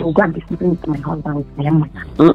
will go and with my husband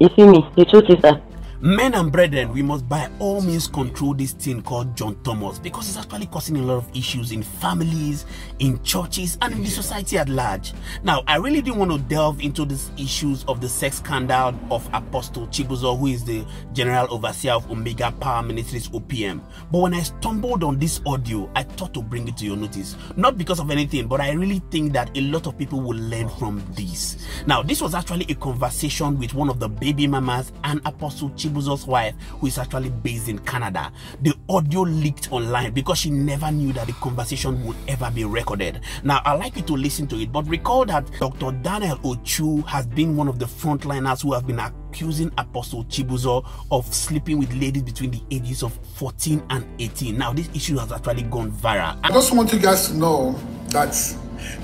you see me, Men and brethren, we must by all means control this thing called John Thomas because it's actually causing a lot of issues in families, in churches, and in the society at large. Now, I really didn't want to delve into these issues of the sex scandal of Apostle Chibuzor, who is the General Overseer of Omega Power Ministries OPM. But when I stumbled on this audio, I thought to bring it to your notice. Not because of anything, but I really think that a lot of people will learn from this. Now, this was actually a conversation with one of the baby mamas and Apostle Chibuzor Chibuzor's wife, who is actually based in Canada. The audio leaked online because she never knew that the conversation would ever be recorded. Now, I'd like you to listen to it, but recall that Dr. Daniel Ochu has been one of the frontliners who have been accusing Apostle Chibuzor of sleeping with ladies between the ages of 14 and 18. Now, this issue has actually gone viral. I just want you guys to know that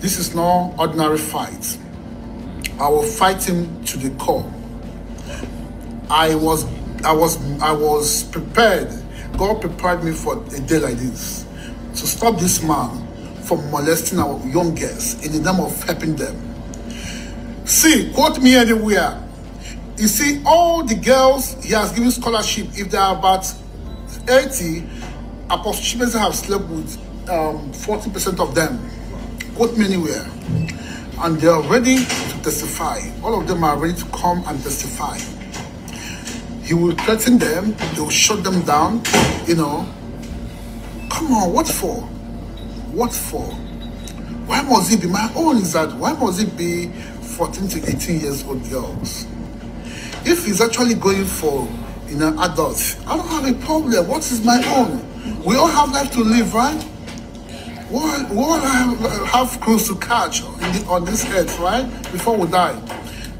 this is no ordinary fight. I will fight him to the core. I was I was I was prepared. God prepared me for a day like this to stop this man from molesting our young girls in the name of helping them. See, quote me anywhere. You see, all the girls he has given scholarship, if they are about 80, Apostle Chibuzor have slept with um, 40% of them. Quote me anywhere. And they are ready to testify. All of them are ready to come and testify. He will threaten them, he will shut them down, you know. Come on, what for? What for? Why must it be my own is that why must it be 14 to 18 years old girls? If he's actually going for you know adults, I don't have a problem. What is my own? We all have life to live, right? We all, all have, have to catch the, on this earth, right? Before we die.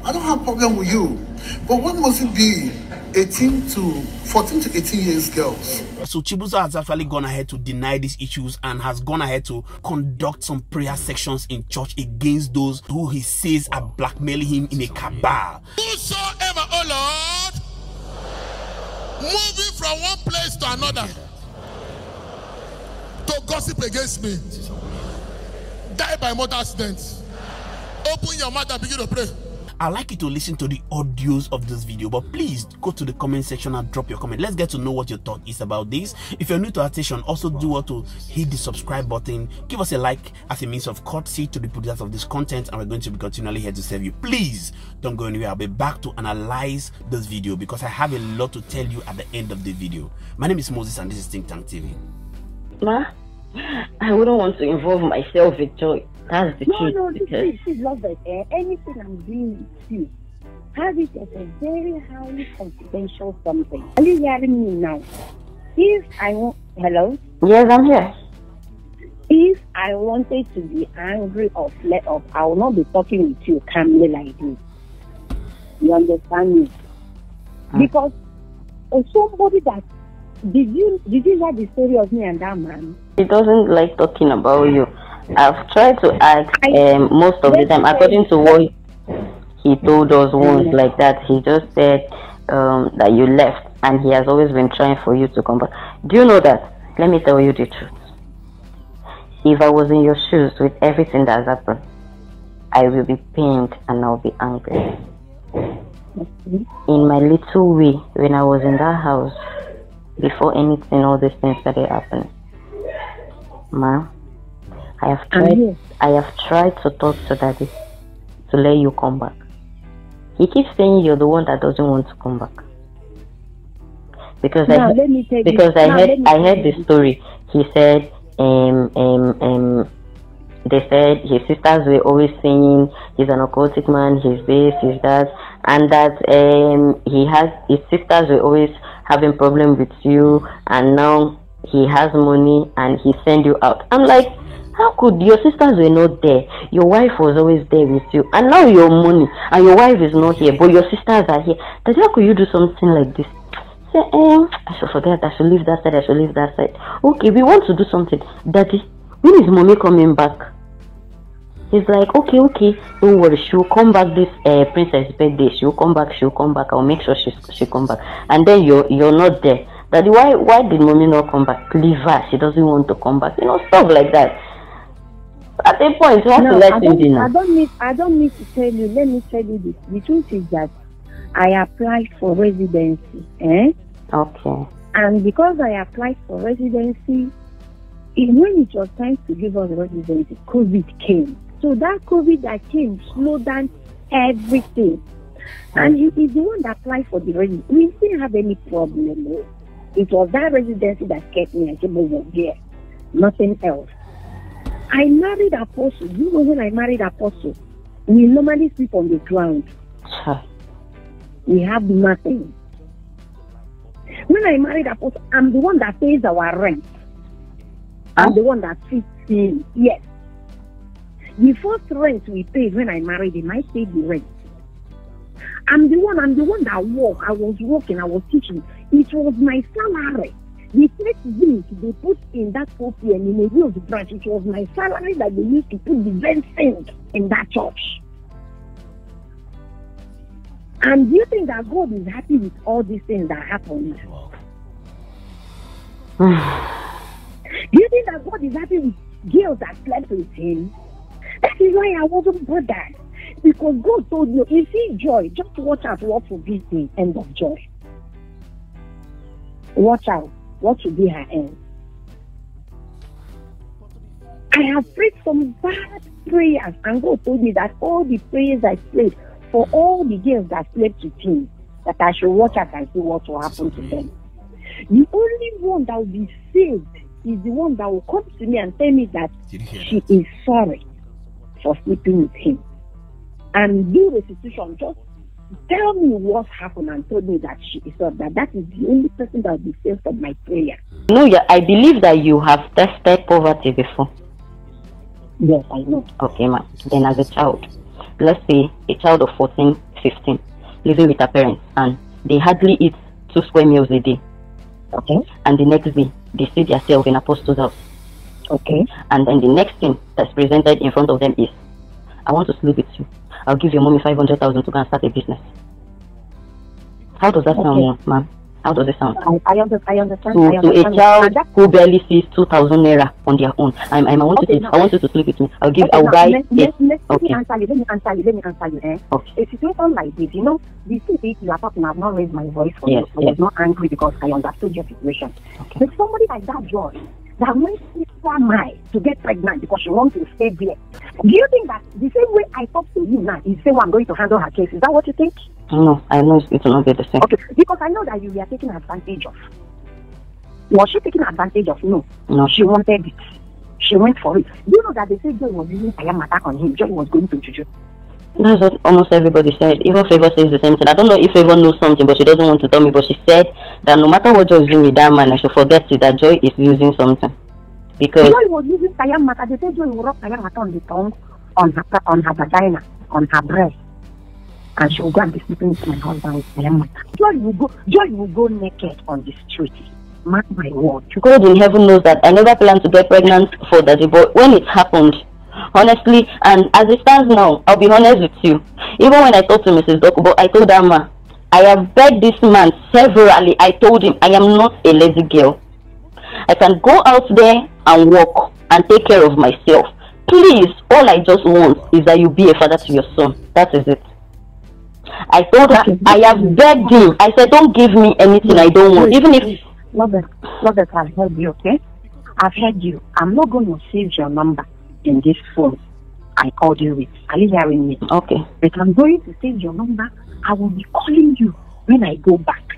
I don't have problem with you. But what must it be 18 to 14 to 18 years girls. So Chibuzor has actually gone ahead to deny these issues and has gone ahead to conduct some prayer sections in church against those who he says are blackmailing him in a cabal. Whosoever, oh Lord, moving from one place to another to gossip against me, die by motor accident. Open your mouth and begin to pray. I'd like you to listen to the audios of this video, but please go to the comment section and drop your comment. Let's get to know what your thought is about this. If you're new to our station, also do what to hit the subscribe button. Give us a like as a means of courtesy to the producers of this content, and we're going to be continually here to serve you. Please don't go anywhere. I'll be back to analyze this video because I have a lot to tell you at the end of the video. My name is Moses, and this is Think Tank TV. Ma, I wouldn't want to involve myself with Joy. That's the No, truth. no, this because is, this is love it. Eh? Anything I'm doing with you, have it as a very highly confidential something. Are you hearing me now? If I want, hello? yes, I'm here. If I wanted to be angry or flare up, I will not be talking with you calmly like this. You understand me? Because uh, somebody that did you did you hear the story of me and that man? He doesn't like talking about you. I've tried to ask um, most of the time, according to what he told us once, like that. He just said um, that you left, and he has always been trying for you to come back. Do you know that? Let me tell you the truth. If I was in your shoes with everything that has happened, I will be pained and I'll be angry. In my little way, when I was in that house, before anything, all these things started happening, ma, I have tried. I have tried to talk to daddy to let you come back. He keeps saying you're the one that doesn't want to come back. Because Now I let me tell you. because I now, heard I heard the story. He said um um um they said his sisters were always saying he's an occultic man, he's this, he's that, and that um he has his sisters were always having problem with you, and now he has money and he send you out. I'm like, how could your sisters were not there? Your wife was always there with you, and now your money and your wife is not here, but your sisters are here. Then how could you do something like this? Say, um, I should forget. I should leave that side. I should leave that side. Okay, we want to do something. Daddy, when is mommy coming back? He's like, okay, okay, don't worry. She'll come back this uh, princess birthday. She'll come back. She'll come back. I'll make sure she she come back. And then you're you're not there. Daddy, why why did mommy not come back? Leave her. She doesn't want to come back. You know, stuff like that. At a point, you have No, to let I don't, I don't need I don't need to tell you. Let me tell you this. The truth is that I applied for residency, eh? Okay. And because I applied for residency, it, when it was time to give us residency, COVID came. So that COVID that came slowed down everything. And he is the one that applied for the residency. We didn't have any problem. oh. It was that residency that kept me at was there. Nothing else. I married Apostle. You know when I married Apostle? We normally sleep on the ground. We have nothing. When I married Apostle, I'm the one that pays our rent. I'm Huh? the one that feeds him. Yes. The first rent we paid when I married him, I paid the rent. I'm the one, I'm the one that work. I was working, I was teaching. It was my salary. The first zinc they put in that OPM in a Wheels branch, it was my salary that they used to put the sink in that church. And do you think that God is happy with all these things that happened? Do you think that God is happy with girls that slept with him? That is why I wasn't bothered. Because God told you, you see joy, just watch out what will be the end of joy. Watch out what will be her end. I have prayed some bad prayers, and God told me that all the prayers I prayed for all the girls that slept with him, that I should watch out and see what will happen to them. The only one that will be saved is the one that will come to me and tell me that Did you hear she that? is sorry for sleeping with him. And do restitution, just tell me what happened and told me that she is sorry. That that is the only person that will be saved from my prayer. No, yeah, I believe that you have tested poverty before. Yes, I know. Okay, ma. Then as a child, let's say a child of 14, 15, living with her parents, and they hardly eat two square meals a day. Okay, And the next day, they see themselves in apostles' house. okay, And then the next thing that's presented in front of them is, I want to sleep with you. I'll give your mommy 500,000 to go and start a business. How does that sound, ma'am? How does it sound? I, I, under, I understand. to, I to a child who barely sees 2,000 naira on their own. I'm, I'm, I, want Okay, you to, now- I want you to sleep with me. I'll give, Okay, I'll now, buy let, let, let, Okay. me answer you. Let me answer you. Let me answer you. Eh? Okay. A situation like this, you know, the thing you are talking, I've not raised my voice for Yes, you. I yes. was not angry because I understood your situation. Okay. But somebody like that, Joy, that went extra mile to get pregnant because she wants to stay there. Do you think that the same way I talk to you now is the same way I'm going to handle her case? Is that what you think? No, I know it will not be the same. Okay, because I know that you were taking advantage of. Was she taking advantage of? No. No. She wanted it. She went for it. Do you know that they say Joy was using attack on him? Joy was going to Juju. That's what almost everybody said. Even Favor says the same thing. I don't know if Favor knows something, but she doesn't want to tell me. But she said that no matter what Joy is doing with that man, I should forget it, that Joy is using something. Because, Joy was using fire matter. They say Joy will rub fire matter on the tongue, on her on her vagina, on her breast. And she will go and be sleeping with my husband with fire matter. Joy will go Joy will go naked on the street. Mark my word. God in heaven knows that I never planned to get pregnant for daddy, but when it happened, honestly, and as it stands now, I'll be honest with you. Even when I talked to Mrs. Dokubo, I told her, ma, I have begged this man severally. I told him I am not a lazy girl. I can go out there and work and take care of myself. Please, all I just want is that you be a father to your son. That is it. I told her, I have begged him. I said, don't give me anything I don't want. Even if Robert, Robert, I've heard you, okay? I've heard you. I'm not going to save your number in this phone I called you with. Are you hearing me? Okay. But I'm going to save your number. I will be calling you when I go back.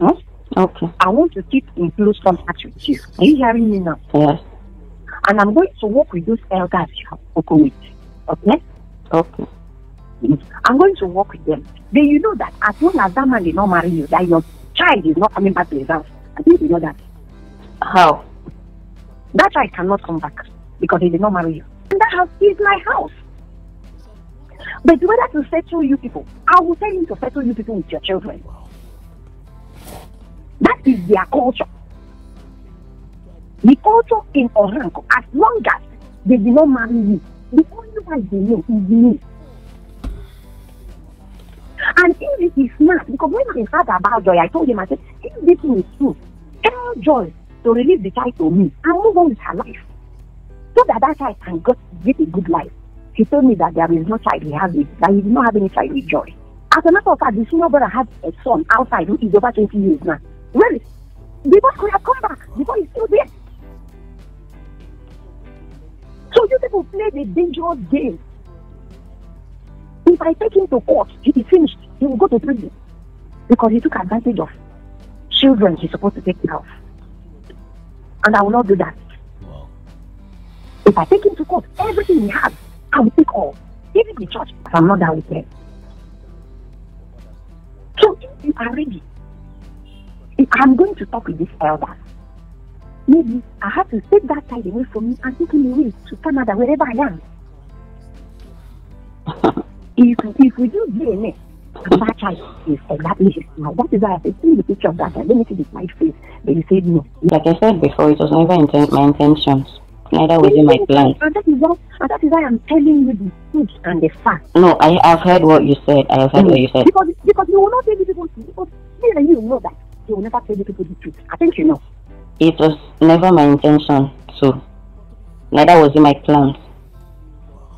Huh? Okay. I want to keep in close contact with you. Are you hearing me now? Yes. And I'm going to work with those elders you have spoken with. Okay? Okay. I'm going to work with them. Then you know that as long as that man did not marry you, that your child is not coming back to his house. I think you know that. How? That child cannot come back because he did not marry you. And that house is my house. But whether to settle you people, I will tell you to settle you people with your children. That is their culture. The culture in Oranko, as long as they did not marry you, the only one they know is me. And if it is not, because when I heard about Joy, I told him, I said, if this thing is true, tell Joy to release the child to me and move on with her life. So that that child can get, get a good life. He told me that there is no child he has, that he did not have any child with joy. As a matter of fact, the senior brother has a son outside who is over 20 years now. Is Before could have come back, before he's still there. So you people play the dangerous game. If I take him to court, he is finished. He will go to prison because he took advantage of children he's supposed to take care of. And I will not do that. If I take him to court, everything he has, I will take all. Even the church, I'm not that with them. So if you are ready, if I'm going to talk with this elder, maybe I have to take that child away from me and take him away to Canada, wherever I am. if, if we do DNA, that child is exactly his now. That is why I said, see the picture of that child. Let me see the white face. But you said no. Like I said before, it was never inten- my intentions. Neither was it my plan. And that is why, and that is why I'm telling you the truth and the facts. No, I have heard what you said. I have heard what you said. Because because you will not tell the people truth. Because me and you know that you will never tell the people the truth. I think you know. It was never my intention to. Neither was it my plans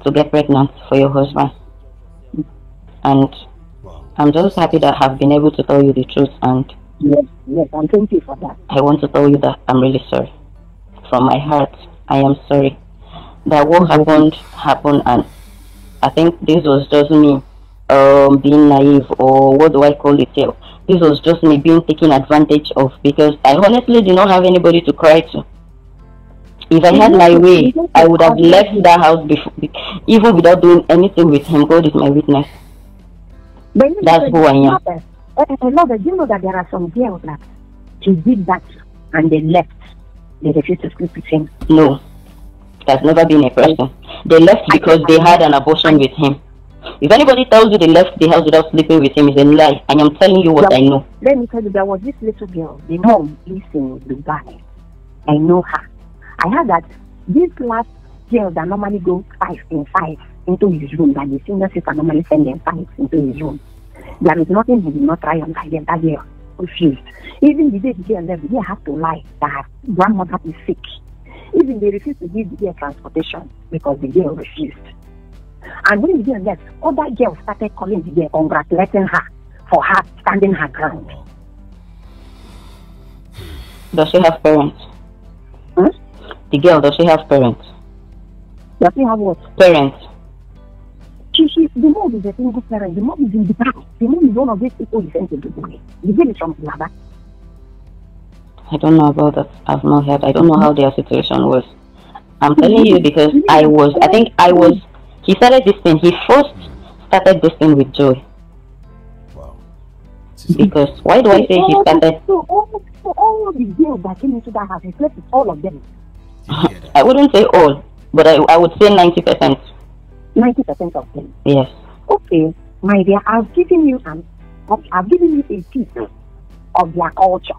to get pregnant for your husband. And I'm just happy that I've been able to tell you the truth and Yes, yes, and thank you for that. I want to tell you that I'm really sorry. From my heart, I am sorry. That what happened happened, and I think this was just me um, being naive, or what do I call it here? This was just me being taken advantage of because I honestly did not have anybody to cry to. If I had my way, I would have left that house before, even without doing anything with him. God is my witness. But you know, That's who I am. Love. Eh, eh. You know that there are some girls that she did that and they left. They refused to sleep with him. No, that's never been a oh. person. They left because they had an abortion with him. If anybody tells you they left the house without sleeping with him, it's a lie. And I am telling you what I know. Let me tell you, there was this little girl. The mom lives in Dubai. I know her. I heard that this last girl that normally go five in five into his room, that the senior sister normally send them five into his room. There is nothing he did not try on that girl. Refused. Even the day the girl left, the girl had to lie that her grandmother is sick. Even they refused to give the girl transportation because the girl refused. And when the girl left, other girls started calling the girl, congratulating her for her standing her ground. Does she have parents? Hmm? The girl, does she have parents? Does she have what? Parents. She, she, the mom is a single parent. The mom is in Dubai. The mom is one of these people who sent to Dubai. The girl is from Laba. I don't know about that. I've not heard. I don't know how their situation was. I'm telling you because I was, I think I was, he started this thing. He first started this thing with Joy. Wow. Because, why do I say he started? So all, so all the girls that came into that house, he slept with all of them. Did you hear that? I wouldn't say all, but I, I would say 90%. 90% of them. Yes. Okay, my dear, I've given you an, I've given you a piece of their culture.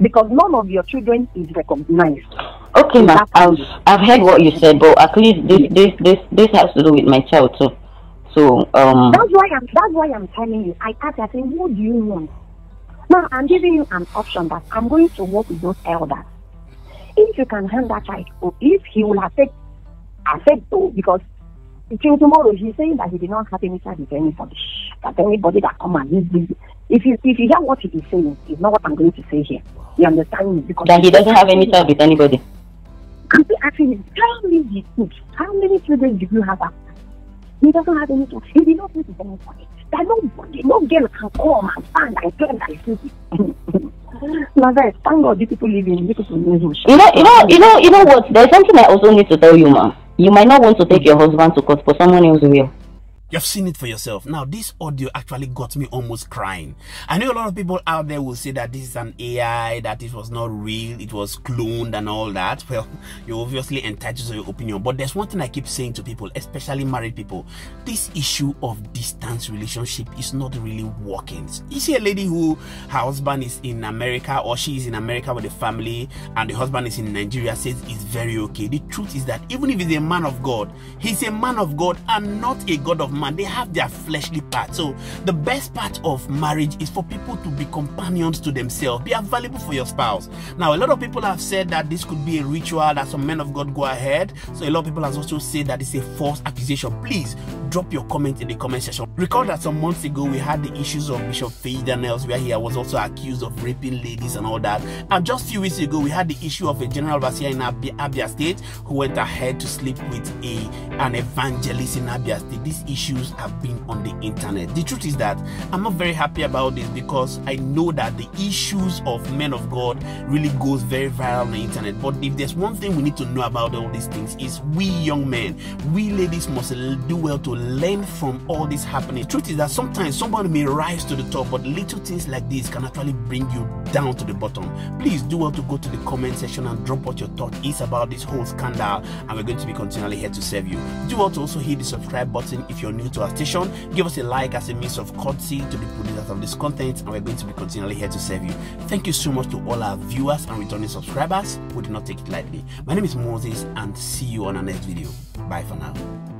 Because none of your children is recognized. Okay, ma'am. I've I've heard what you said, but at least this this this this has to do with my child too. So um, That's why I'm that's why I'm telling you. I asked, I said, what do you want? Now I'm giving you an option that I'm going to work with those elders. If you can hand that child, or if he will accept accept to because till tomorrow he's saying that he did not have any child with anybody. That anybody that come and this, this. If you if you hear what he is saying, it's not what I'm going to say here. You understand me? Because that he doesn't have any child with anybody. I'll be asking him, tell me the truth. How many children did you have after? He doesn't have any child. He did not sleep with anybody. That nobody, no girl can come and stand and tell that he's guys, thank God, these people live in, these people know him. You know, you know, you know, you know what? There's something I also need to tell you, ma'am. You might not want to take your husband to court, but someone else will. You've seen it for yourself. Now, this audio actually got me almost crying. I know a lot of people out there will say that this is an AI, that it was not real, it was cloned and all that. Well, you're obviously entitled to your opinion. But there's one thing I keep saying to people, especially married people. This issue of distance relationship is not really working. You see a lady who her husband is in America or she is in America with a family and the husband is in Nigeria says it's very okay. The truth is that even if he's a man of God, he's a man of God and not a God of man, they have their fleshly part. So the best part of marriage is for people to be companions to themselves, be available for your spouse. Now, a lot of people have said that this could be a ritual that some men of God go ahead. So a lot of people have also said that it's a false accusation. Please drop your comment in the comment section. Recall that some months ago we had the issues of Bishop Feyi Daniels, where he was also accused of raping ladies and all that. And just a few weeks ago, we had the issue of a general overseer in Abia, Abia State who went ahead to sleep with a an evangelist in Abia State. These issues have been on the internet. The truth is that I'm not very happy about this because I know that the issues of men of God really goes very viral on the internet. But if there's one thing we need to know about all these things is we young men, we ladies must do well to learn from all this happening. The Truth is that sometimes somebody may rise to the top, but little things like this can actually bring you down to the bottom. Please do well to go to the comment section and drop what your thought is about this whole scandal, and we're going to be continually here to serve you. Do well to also hit the subscribe button if you're new to our station. Give us a like as a means of courtesy to the producers of this content, and we're going to be continually here to serve you. Thank you so much to all our viewers and returning subscribers. We do not take it lightly. My name is Moses, and see you on our next video. Bye for now.